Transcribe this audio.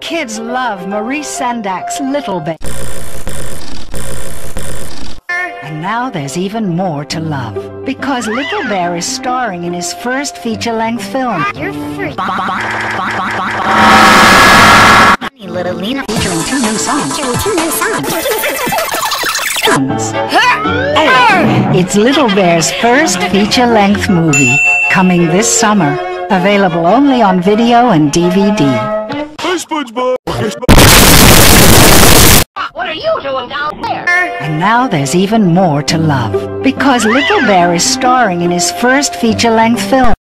Kids love Maurice Sendak's Little Bear. And now there's even more to love. Because Little Bear is starring in his first feature-length film. You're free. Funny. Featuring two new songs. Two new songs. It's Little Bear's first feature-length movie. Coming this summer. Available only on video and DVD. Hey, SpongeBob! What are you doing down there? And now there's even more to love. Because Little Bear is starring in his first feature-length film.